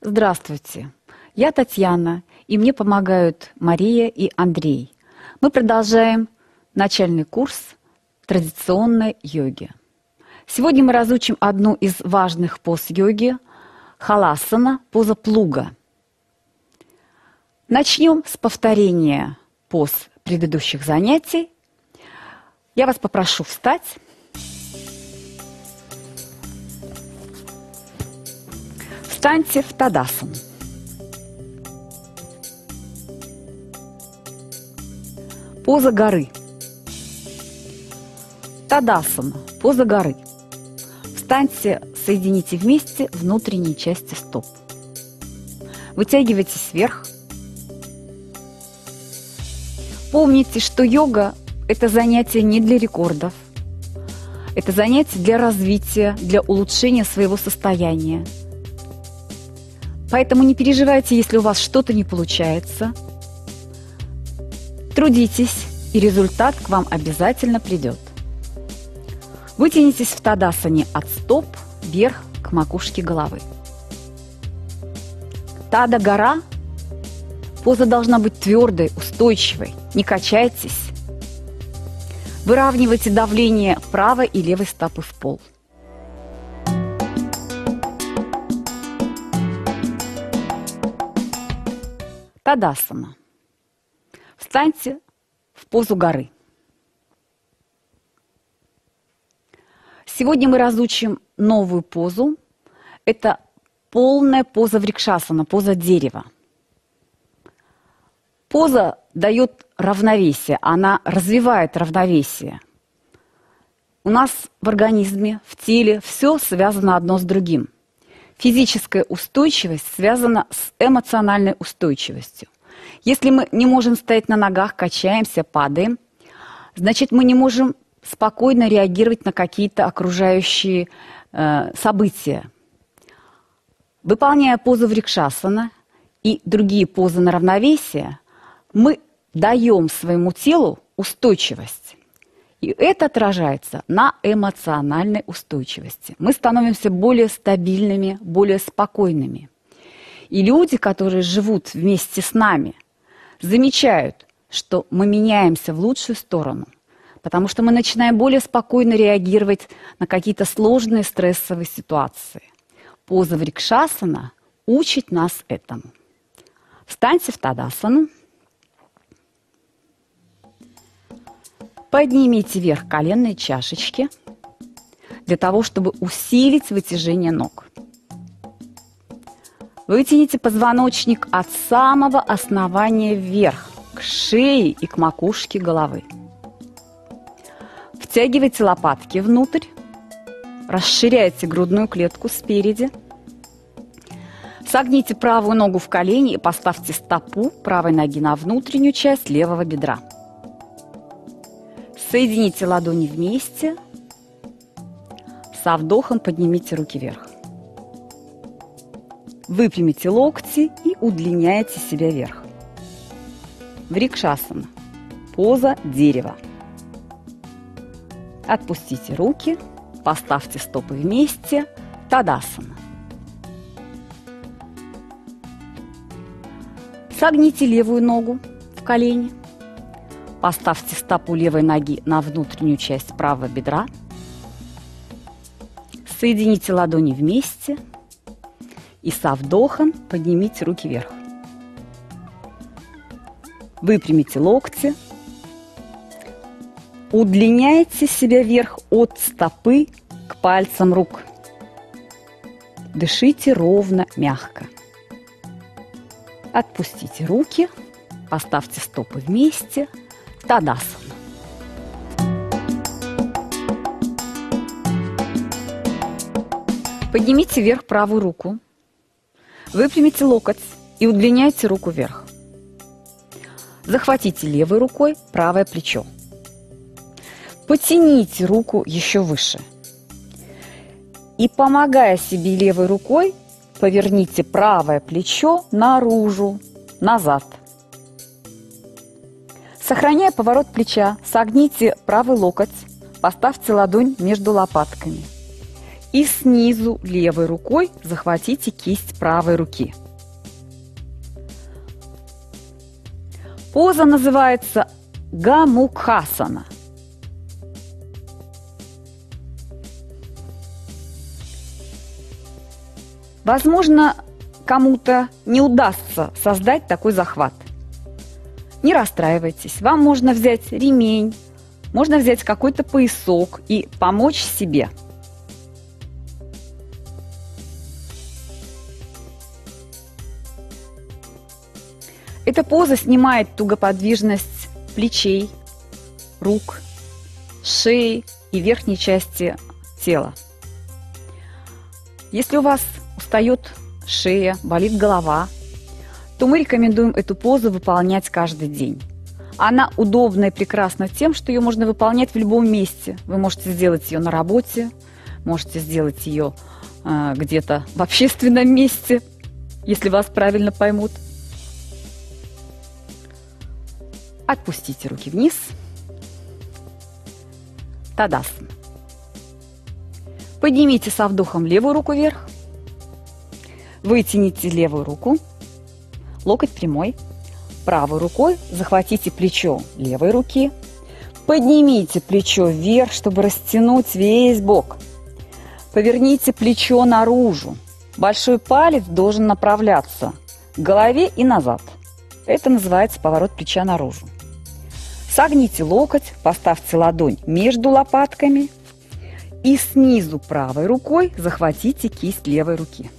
Здравствуйте, я Татьяна, и мне помогают Мария и Андрей. Мы продолжаем начальный курс традиционной йоги. Сегодня мы разучим одну из важных поз йоги – халасана, поза плуга. Начнем с повторения поз предыдущих занятий. Я вас попрошу встать – Встаньте в Тадасану. Поза горы. Тадасана. Поза горы. Встаньте, соедините вместе внутренние части стоп. Вытягивайтесь вверх. Помните, что йога – это занятие не для рекордов. Это занятие для развития, для улучшения своего состояния – Поэтому не переживайте, если у вас что-то не получается. Трудитесь, и результат к вам обязательно придет. Вытянитесь в Тадасане от стоп вверх к макушке головы. Тада гора. Поза должна быть твердой, устойчивой. Не качайтесь. Выравнивайте давление правой и левой стопы в пол. Тадасана. Встаньте в позу горы. Сегодня мы разучим новую позу. Это полная поза врикшасана, поза дерева. Поза дает равновесие, она развивает равновесие. У нас в организме, в теле все связано одно с другим – Физическая устойчивость связана с эмоциональной устойчивостью. Если мы не можем стоять на ногах, качаемся, падаем, значит, мы не можем спокойно реагировать на какие-то окружающие э, события. Выполняя позу врикшасана и другие позы на равновесие, мы даем своему телу устойчивость. И это отражается на эмоциональной устойчивости. Мы становимся более стабильными, более спокойными. И люди, которые живут вместе с нами, замечают, что мы меняемся в лучшую сторону, потому что мы начинаем более спокойно реагировать на какие-то сложные стрессовые ситуации. Поза Врикшасана учит нас этому. Встаньте в Тадасану. Поднимите вверх коленные чашечки для того, чтобы усилить вытяжение ног. Вытяните позвоночник от самого основания вверх, к шее и к макушке головы. Втягивайте лопатки внутрь, расширяйте грудную клетку спереди. Согните правую ногу в колени и поставьте стопу правой ноги на внутреннюю часть левого бедра. Соедините ладони вместе. Со вдохом поднимите руки вверх. Выпрямите локти и удлиняйте себя вверх. Врикшасана. Поза дерева. Отпустите руки, поставьте стопы вместе. Тадасана. Согните левую ногу в колени. Поставьте стопу левой ноги на внутреннюю часть правого бедра. Соедините ладони вместе и со вдохом поднимите руки вверх. Выпрямите локти. Удлиняйте себя вверх от стопы к пальцам рук. Дышите ровно, мягко. Отпустите руки, поставьте стопы вместе – Тадасана. Поднимите вверх правую руку, выпрямите локоть и удлиняйте руку вверх. Захватите левой рукой правое плечо. Потяните руку еще выше. И помогая себе левой рукой, поверните правое плечо наружу, назад – Сохраняя поворот плеча, согните правый локоть, поставьте ладонь между лопатками. И снизу левой рукой захватите кисть правой руки. Поза называется Гамукхасана. Возможно, кому-то не удастся создать такой захват. Не расстраивайтесь, вам можно взять ремень, можно взять какой-то поясок и помочь себе. Эта поза снимает тугоподвижность плечей, рук, шеи и верхней части тела. Если у вас устает шея, болит голова, то мы рекомендуем эту позу выполнять каждый день. Она удобна и прекрасна тем, что ее можно выполнять в любом месте. Вы можете сделать ее на работе, можете сделать ее э, где-то в общественном месте, если вас правильно поймут. Отпустите руки вниз. Тадасан. Поднимите со вдохом левую руку вверх. Вытяните левую руку. Локоть прямой. Правой рукой захватите плечо левой руки. Поднимите плечо вверх, чтобы растянуть весь бок. Поверните плечо наружу. Большой палец должен направляться к голове и назад. Это называется поворот плеча наружу. Согните локоть, поставьте ладонь между лопатками и снизу правой рукой захватите кисть левой руки.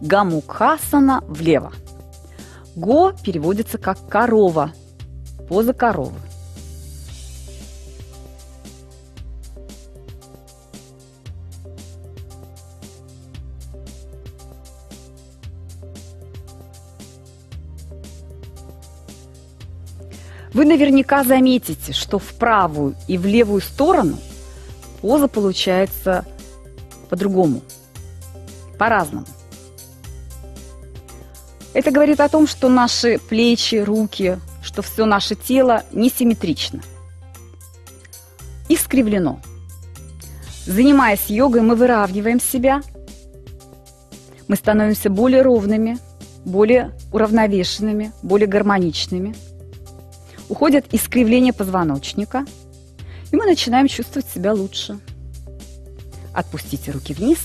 Гамукхасана влево. Го переводится как корова, поза коровы. Вы наверняка заметите, что в правую и в левую сторону поза получается по-другому, по-разному. Это говорит о том, что наши плечи, руки, что все наше тело несимметрично, искривлено. Занимаясь йогой, мы выравниваем себя, мы становимся более ровными, более уравновешенными, более гармоничными. Уходят искривления позвоночника, и мы начинаем чувствовать себя лучше. Отпустите руки вниз,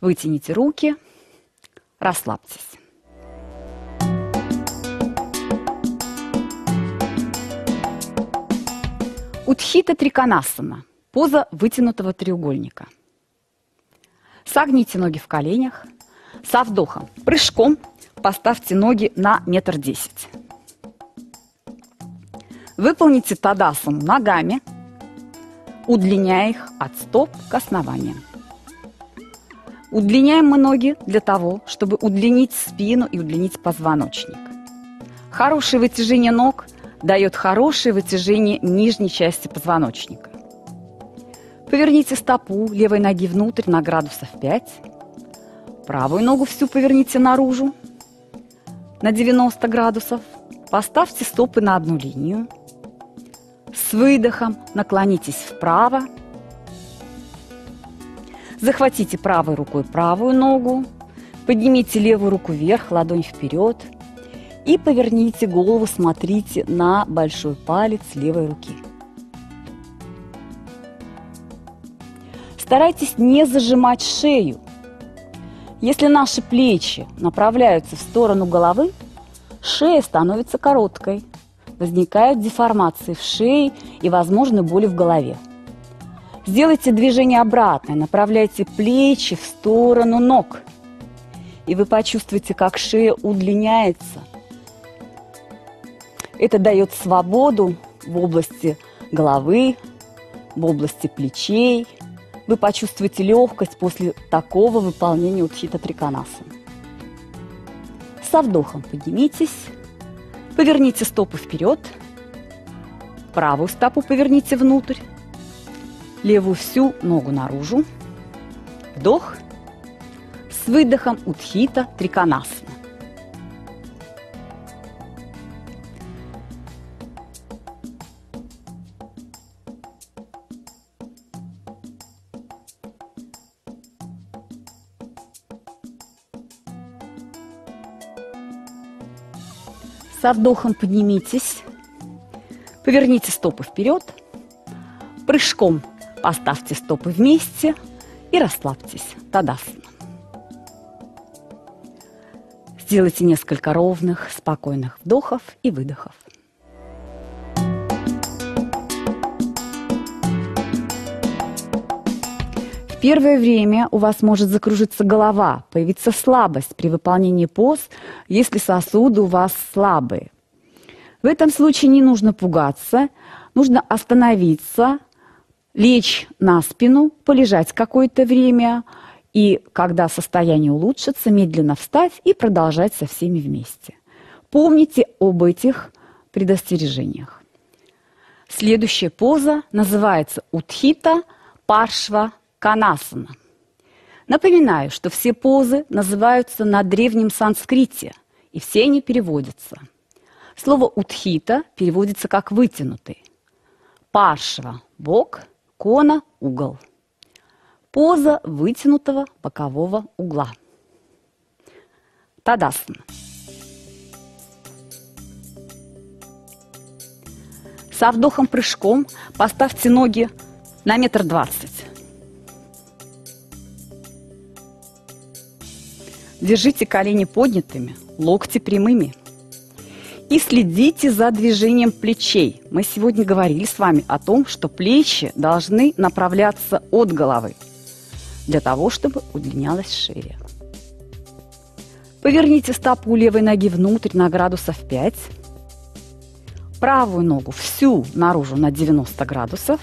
вытяните руки, расслабьтесь. Утхита Триконасана. Поза вытянутого треугольника. Согните ноги в коленях. Со вдохом, прыжком поставьте ноги на метр десять. Выполните тадасану ногами, удлиняя их от стоп к основаниям. Удлиняем мы ноги для того, чтобы удлинить спину и удлинить позвоночник. Хорошее вытяжение ног – дает хорошее вытяжение нижней части позвоночника. Поверните стопу левой ноги внутрь на градусов 5. Правую ногу всю поверните наружу на 90 градусов. Поставьте стопы на одну линию. С выдохом наклонитесь вправо. Захватите правой рукой правую ногу. Поднимите левую руку вверх, ладонь вперед – и поверните голову, смотрите на большой палец левой руки. Старайтесь не зажимать шею. Если наши плечи направляются в сторону головы, шея становится короткой, возникают деформации в шее и, возможно, боли в голове. Сделайте движение обратное, направляйте плечи в сторону ног. И вы почувствуете, как шея удлиняется, это дает свободу в области головы, в области плечей. Вы почувствуете легкость после такого выполнения утхита триконаса. Со вдохом поднимитесь, поверните стопы вперед, правую стопу поверните внутрь, левую всю ногу наружу. Вдох. С выдохом утхита триконасана. Со вдохом поднимитесь, поверните стопы вперед, прыжком поставьте стопы вместе и расслабьтесь. Тадасана. Сделайте несколько ровных, спокойных вдохов и выдохов. Первое время у вас может закружиться голова, появиться слабость при выполнении поз, если сосуды у вас слабые. В этом случае не нужно пугаться, нужно остановиться, лечь на спину, полежать какое-то время – и когда состояние улучшится, медленно встать и продолжать со всеми вместе. Помните об этих предостережениях. Следующая поза называется Утхита Паршва Канасана. Напоминаю, что все позы называются на древнем санскрите, и все они переводятся. Слово «утхита» переводится как «вытянутый». Паршва – бок, кона – угол – Поза вытянутого бокового угла. Тадасана. Со вдохом-прыжком поставьте ноги на метр двадцать. Держите колени поднятыми, локти прямыми. И следите за движением плечей. Мы сегодня говорили с вами о том, что плечи должны направляться от головы для того, чтобы удлинялась шея. Поверните стопу левой ноги внутрь на градусов 5. Правую ногу всю наружу на 90 градусов.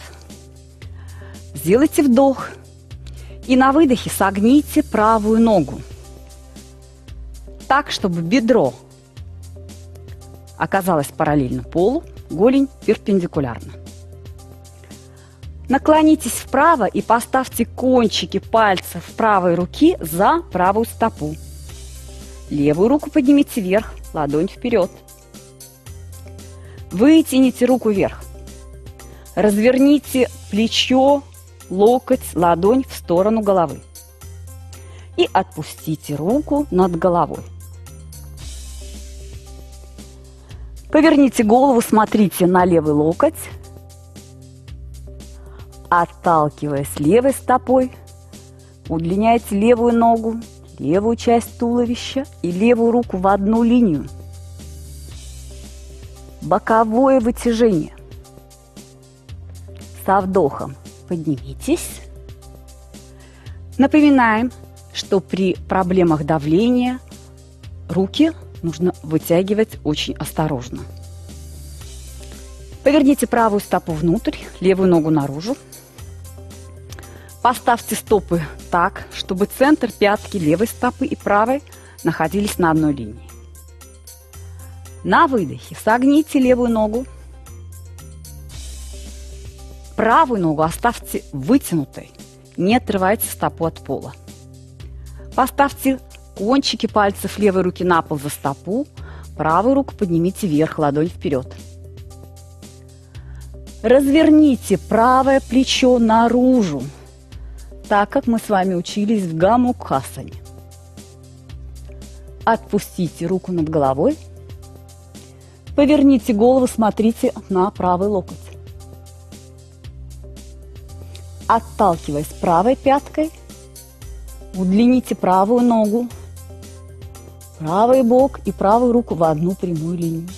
Сделайте вдох. И на выдохе согните правую ногу. Так, чтобы бедро оказалось параллельно полу, голень перпендикулярно. Наклонитесь вправо и поставьте кончики пальцев правой руки за правую стопу. Левую руку поднимите вверх, ладонь вперед. Вытяните руку вверх. Разверните плечо, локоть, ладонь в сторону головы. И отпустите руку над головой. Поверните голову, смотрите на левый локоть, Отталкиваясь левой стопой, удлиняйте левую ногу, левую часть туловища и левую руку в одну линию. Боковое вытяжение. Со вдохом поднимитесь. Напоминаем, что при проблемах давления руки нужно вытягивать очень осторожно. Поверните правую стопу внутрь, левую ногу наружу. Поставьте стопы так, чтобы центр пятки левой стопы и правой находились на одной линии. На выдохе согните левую ногу. Правую ногу оставьте вытянутой. Не отрывайте стопу от пола. Поставьте кончики пальцев левой руки на пол за стопу. Правую руку поднимите вверх, ладонь вперед. Разверните правое плечо наружу так как мы с вами учились в Гамукхасане. Отпустите руку над головой. Поверните голову, смотрите на правый локоть. Отталкиваясь правой пяткой, удлините правую ногу, правый бок и правую руку в одну прямую линию.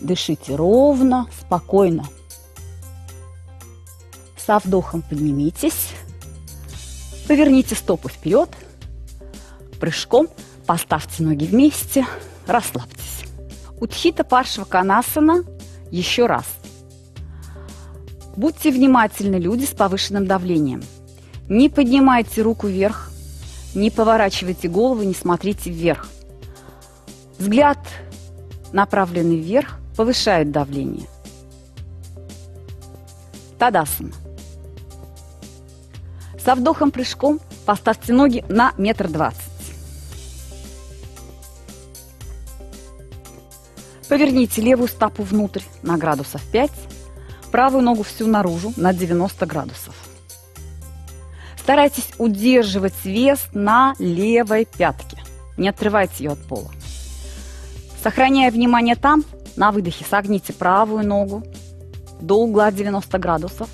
Дышите ровно, спокойно – со вдохом поднимитесь, поверните стопы вперед, прыжком поставьте ноги вместе, расслабьтесь. Утхита Паршва Канасана еще раз. Будьте внимательны, люди с повышенным давлением. Не поднимайте руку вверх, не поворачивайте голову, не смотрите вверх. Взгляд, направленный вверх, повышает давление. Тадасана. Со вдохом-прыжком поставьте ноги на метр двадцать. Поверните левую стопу внутрь на градусов 5, правую ногу всю наружу на 90 градусов. Старайтесь удерживать вес на левой пятке. Не отрывайте ее от пола. Сохраняя внимание там, на выдохе согните правую ногу до угла 90 градусов.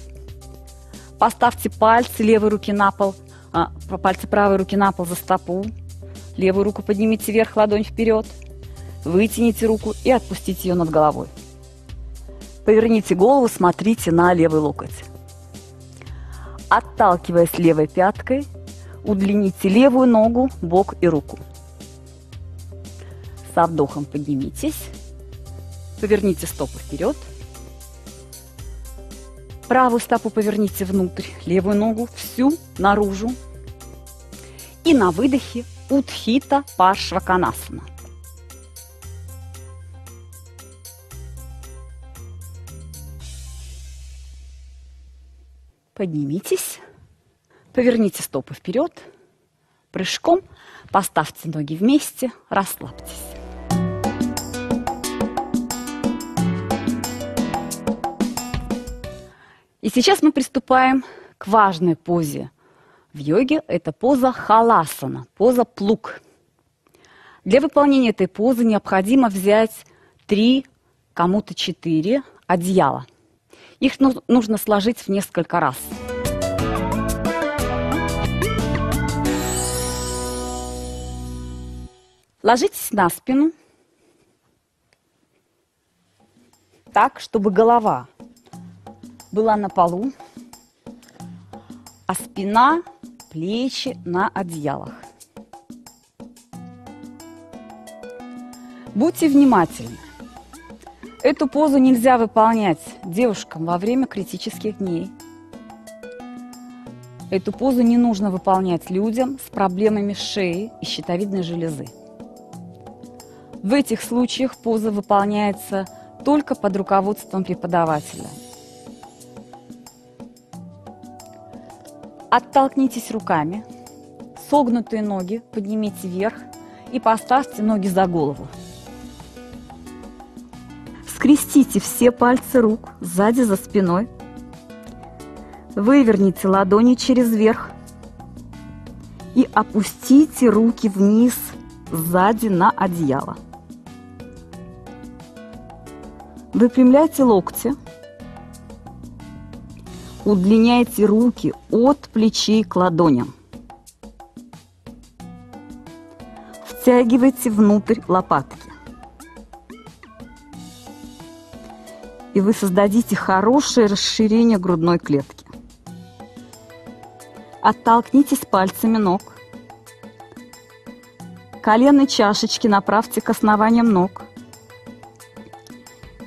Поставьте пальцы левой руки на пол, а, пальцы правой руки на пол за стопу. Левую руку поднимите вверх, ладонь вперед. Вытяните руку и отпустите ее над головой. Поверните голову, смотрите на левый локоть. Отталкиваясь левой пяткой, удлините левую ногу, бок и руку. Со вдохом поднимитесь, поверните стопы вперед. Правую стопу поверните внутрь, левую ногу всю наружу. И на выдохе Утхита Пашваканасана. Поднимитесь, поверните стопы вперед, прыжком поставьте ноги вместе, расслабьтесь. И сейчас мы приступаем к важной позе в йоге. Это поза халасана, поза плуг. Для выполнения этой позы необходимо взять три, кому-то четыре одеяла – их нужно сложить в несколько раз. Ложитесь на спину так, чтобы голова была на полу, а спина, плечи на одеялах. Будьте внимательны. Эту позу нельзя выполнять девушкам во время критических дней. Эту позу не нужно выполнять людям с проблемами шеи и щитовидной железы. В этих случаях поза выполняется только под руководством преподавателя. Оттолкнитесь руками, согнутые ноги поднимите вверх и поставьте ноги за голову. Скрестите все пальцы рук сзади за спиной. Выверните ладони через верх. И опустите руки вниз сзади на одеяло. Выпрямляйте локти. Удлиняйте руки от плечей к ладоням. Втягивайте внутрь лопатки. И вы создадите хорошее расширение грудной клетки. Оттолкнитесь пальцами ног. Коленные чашечки направьте к основаниям ног.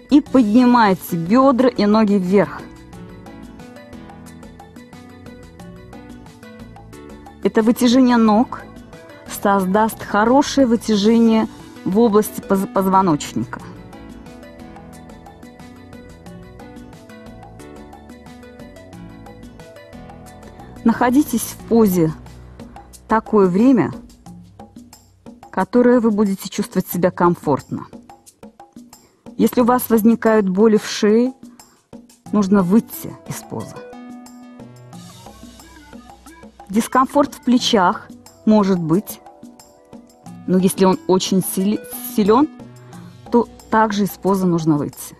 И поднимайте бедра и ноги вверх. Это вытяжение ног создаст хорошее вытяжение в области позвоночника. Находитесь в позе такое время, которое вы будете чувствовать себя комфортно. Если у вас возникают боли в шее, нужно выйти из позы. Дискомфорт в плечах может быть, но если он очень силен, то также из позы нужно выйти.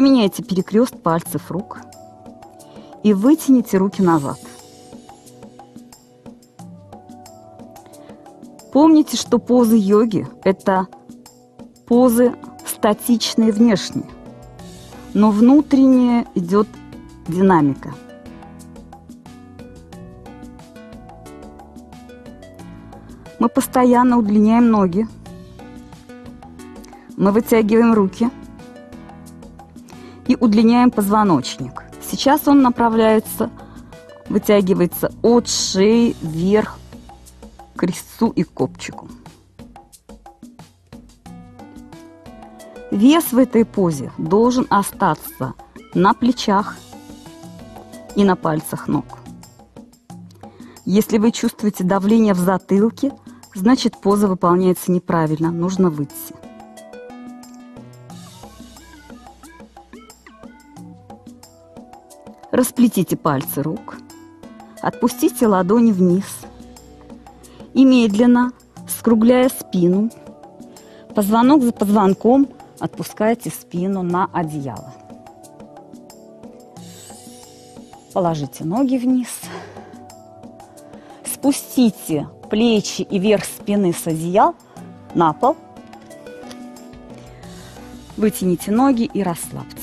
Поменяйте перекрест пальцев рук и вытяните руки назад. Помните, что позы йоги – это позы статичные внешние, но внутренне идет динамика. Мы постоянно удлиняем ноги, мы вытягиваем руки – и удлиняем позвоночник. Сейчас он направляется, вытягивается от шеи вверх к крестцу и копчику. Вес в этой позе должен остаться на плечах и на пальцах ног. Если вы чувствуете давление в затылке, значит поза выполняется неправильно, нужно выйти. Расплетите пальцы рук, отпустите ладони вниз и медленно, скругляя спину, позвонок за позвонком отпускайте спину на одеяло. Положите ноги вниз. Спустите плечи и верх спины с одеял на пол. Вытяните ноги и расслабьтесь.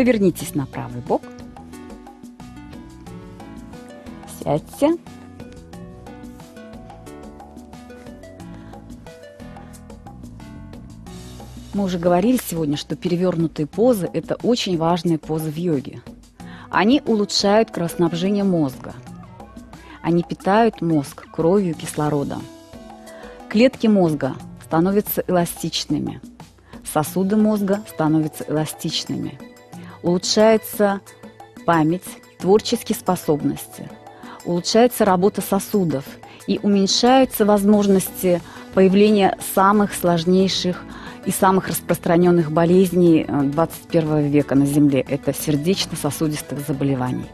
Повернитесь на правый бок. Сядьте. Мы уже говорили сегодня, что перевернутые позы – это очень важные позы в йоге. Они улучшают кровоснабжение мозга. Они питают мозг кровью, кислородом. Клетки мозга становятся эластичными. Сосуды мозга становятся эластичными. Улучшается память, творческие способности. Улучшается работа сосудов и уменьшаются возможности появления самых сложнейших и самых распространенных болезней 21 э, века на Земле – это сердечно-сосудистых заболеваний.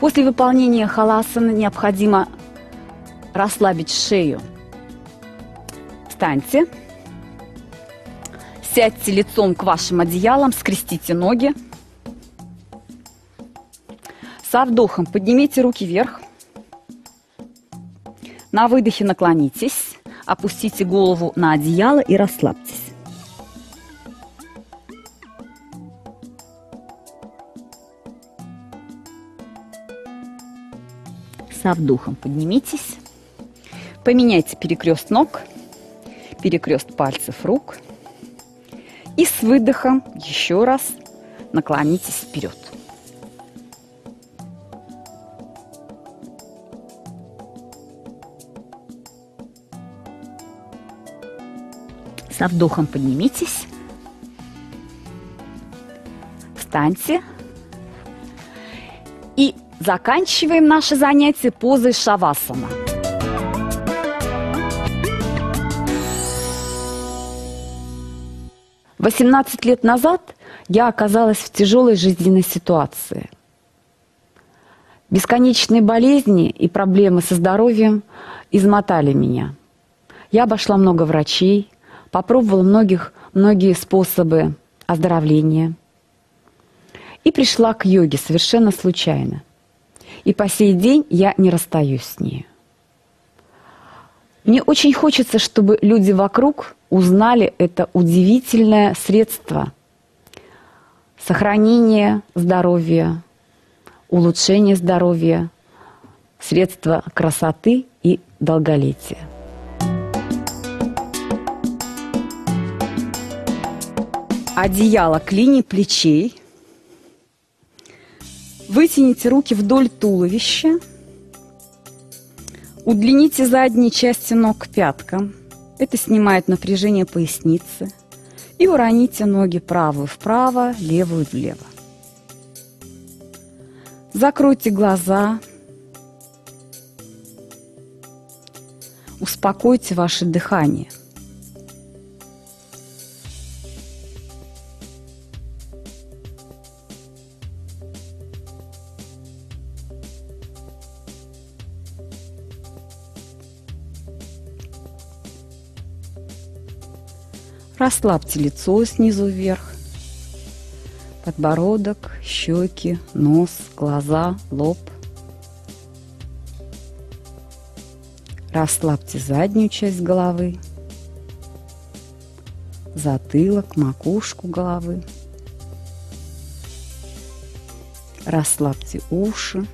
После выполнения халасаны необходимо расслабить шею. Встаньте, сядьте лицом к вашим одеялам, скрестите ноги. Со вдохом поднимите руки вверх. На выдохе наклонитесь. Опустите голову на одеяло и расслабьтесь. Со вдохом поднимитесь. Поменяйте перекрест ног, перекрест пальцев рук. И с выдохом еще раз наклонитесь вперед. Со вдохом поднимитесь. Встаньте. И заканчиваем наше занятие позой шавасана. Восемнадцать лет назад я оказалась в тяжелой жизненной ситуации. Бесконечные болезни и проблемы со здоровьем измотали меня. Я обошла много врачей, попробовала многих, многие способы оздоровления. И пришла к йоге совершенно случайно. И по сей день я не расстаюсь с ней. Мне очень хочется, чтобы люди вокруг узнали это удивительное средство сохранения здоровья, улучшения здоровья, средство красоты и долголетия. одеяло к линии плечей. Вытяните руки вдоль туловища. Удлините задние части ног к пяткам. Это снимает напряжение поясницы. И уроните ноги правую вправо, левую влево. Закройте глаза. Успокойте ваше дыхание – Расслабьте лицо снизу вверх, подбородок, щеки, нос, глаза, лоб. Расслабьте заднюю часть головы, затылок, макушку головы. Расслабьте уши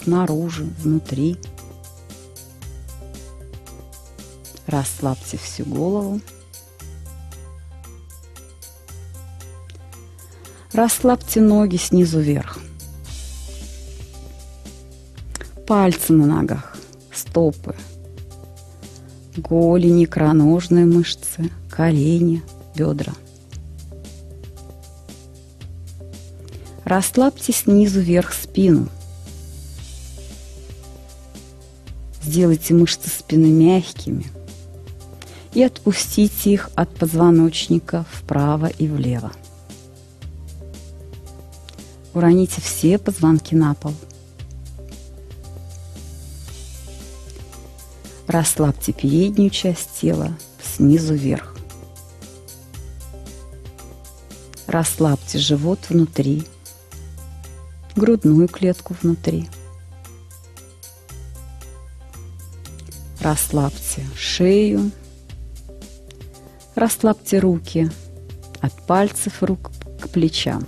снаружи, внутри. Расслабьте всю голову. Расслабьте ноги снизу вверх. Пальцы на ногах, стопы, голени, икроножные мышцы, колени, бедра. Расслабьте снизу вверх спину. Сделайте мышцы спины мягкими и отпустите их от позвоночника вправо и влево. Уроните все позвонки на пол. Расслабьте переднюю часть тела снизу вверх. Расслабьте живот внутри, грудную клетку внутри. Расслабьте шею, расслабьте руки от пальцев рук к плечам.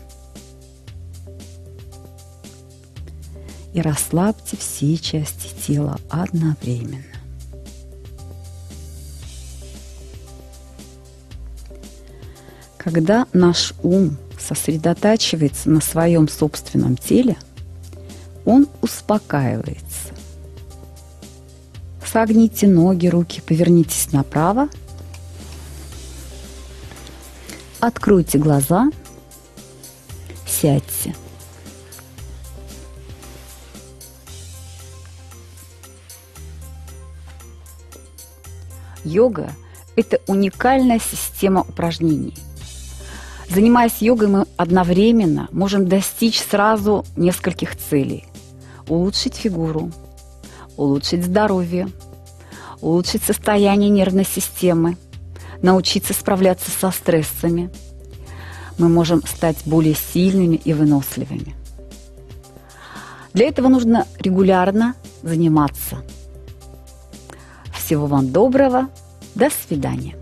И расслабьте все части тела одновременно. Когда наш ум сосредотачивается на своем собственном теле, он успокаивается. Согните ноги, руки, повернитесь направо. Откройте глаза, сядьте. Йога – это уникальная система упражнений – Занимаясь йогой, мы одновременно можем достичь сразу нескольких целей. Улучшить фигуру, улучшить здоровье, улучшить состояние нервной системы, научиться справляться со стрессами. Мы можем стать более сильными и выносливыми. Для этого нужно регулярно заниматься. Всего вам доброго. До свидания.